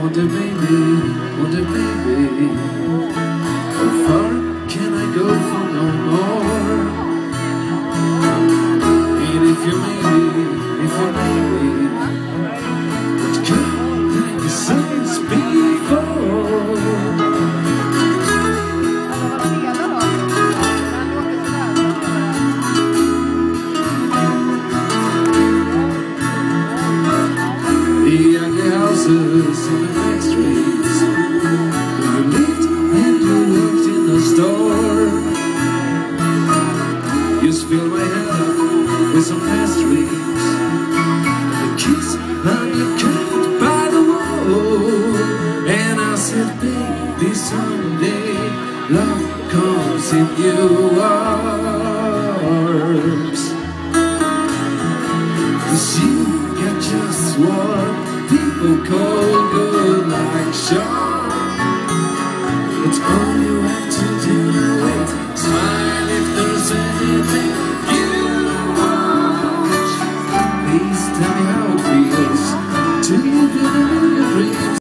wonder maybe, wonder maybe Used fill my head up with some pastries And a kiss on your coat by the wall And I said, baby, someday Love comes in your arms. Cause you got just what people call